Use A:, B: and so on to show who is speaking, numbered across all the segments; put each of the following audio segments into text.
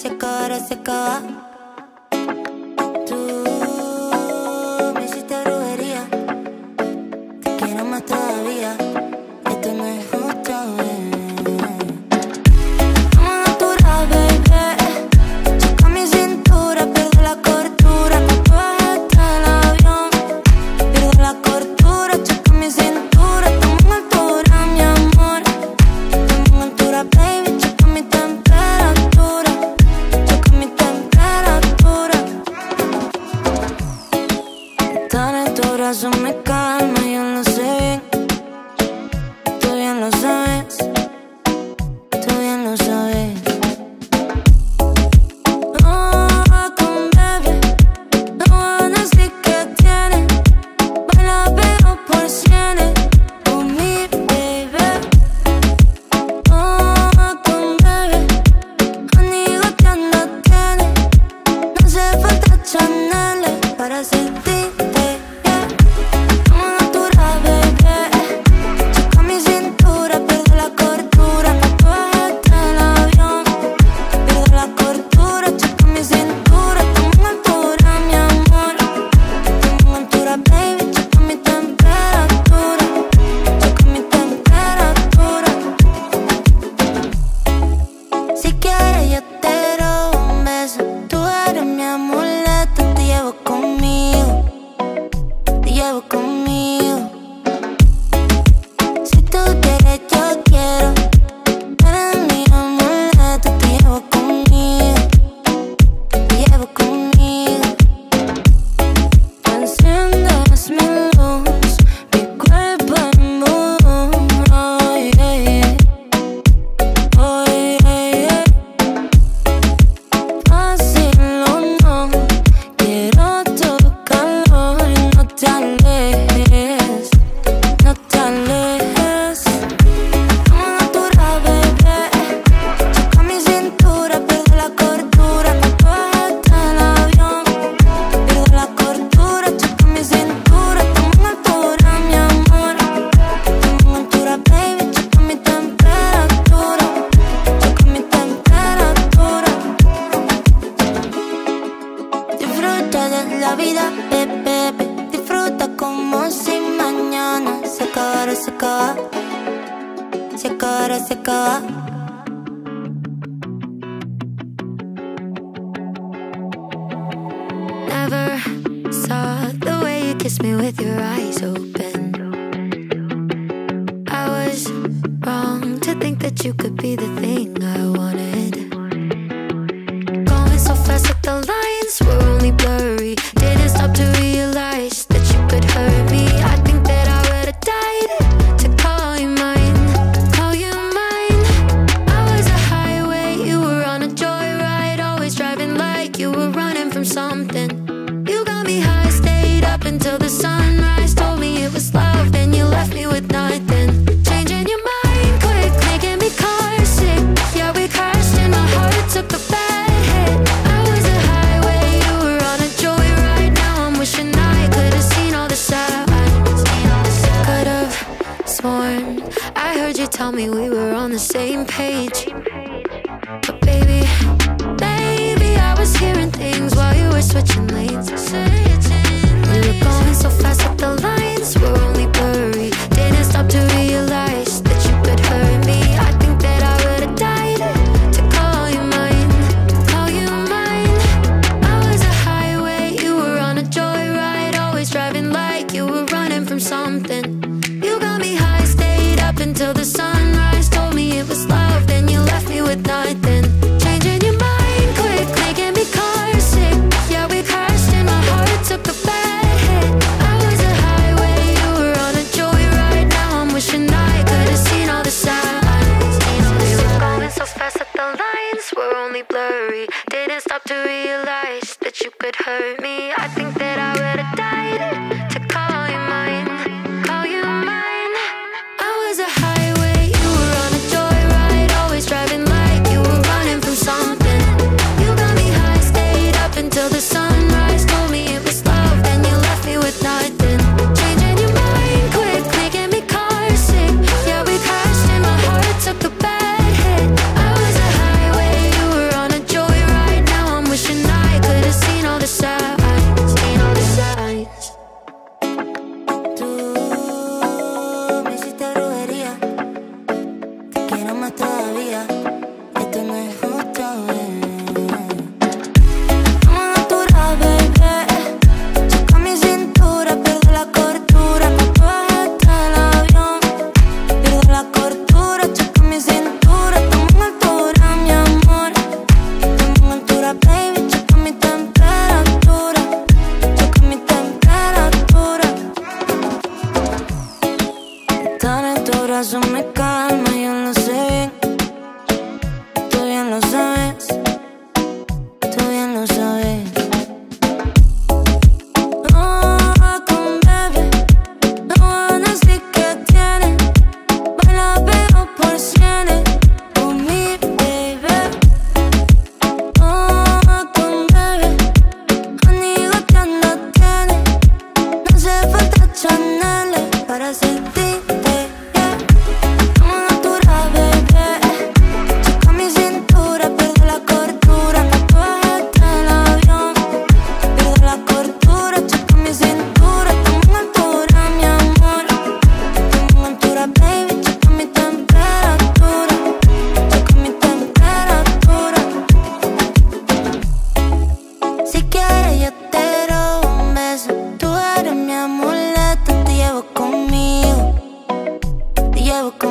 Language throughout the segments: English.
A: se acaba, se acaba. la vida, bebé, bebé, Disfruta como si mañana se acabara, se acaba. Se acabara, se acaba. Never saw the way you kissed me with your eyes open. I was wrong to think that you could be the thing I wanted. Going so fast that the lines were only blurred. caso me nuevo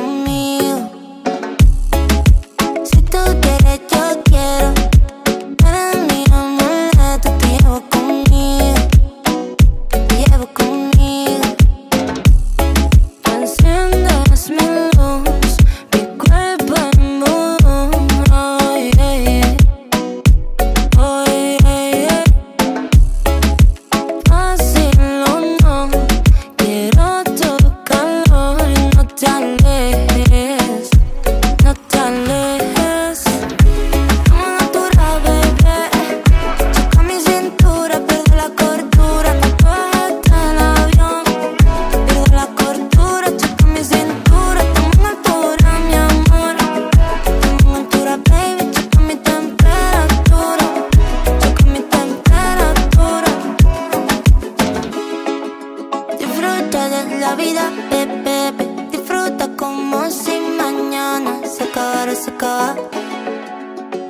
A: सका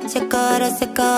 A: चकार सका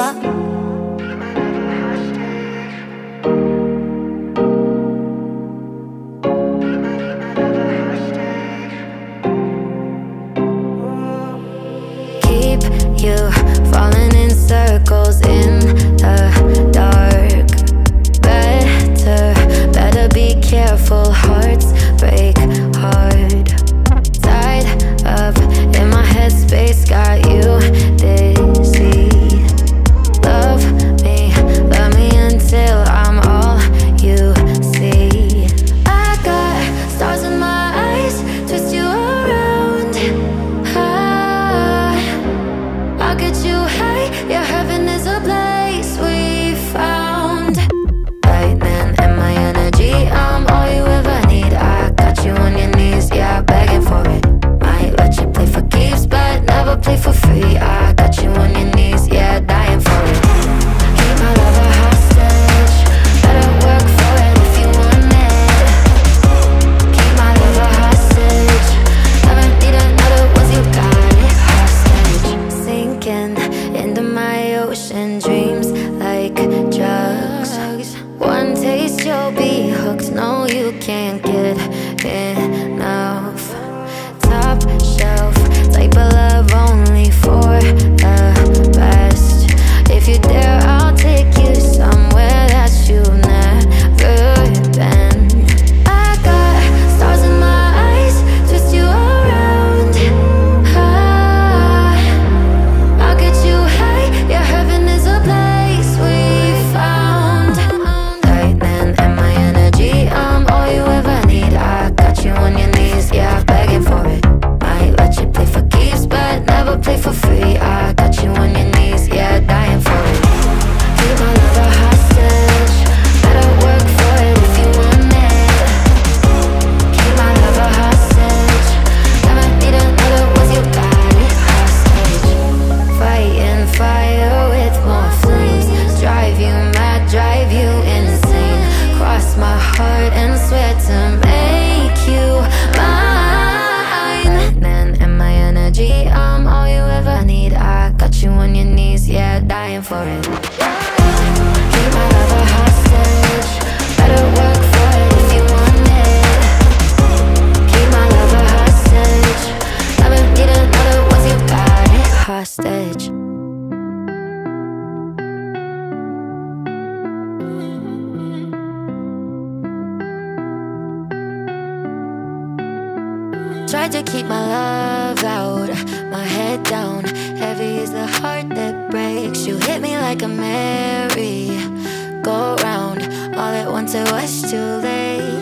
A: once, it was too late.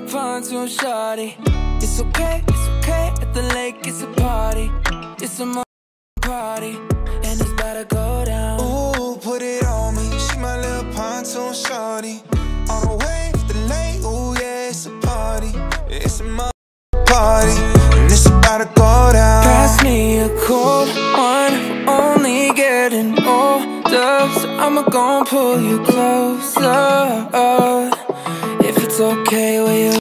A: Little
B: pontoon shawty. It's okay, it's okay. At the lake, it's a party. It's a party, and it's about to go down.
C: Ooh, put it on me. She my little pontoon shorty. On the way to the lake. Ooh, yeah, it's a party. It's a party. And it's about to go down.
B: Pass me a cold one. Only getting older, so I'ma gon' pull you closer. Okay, will you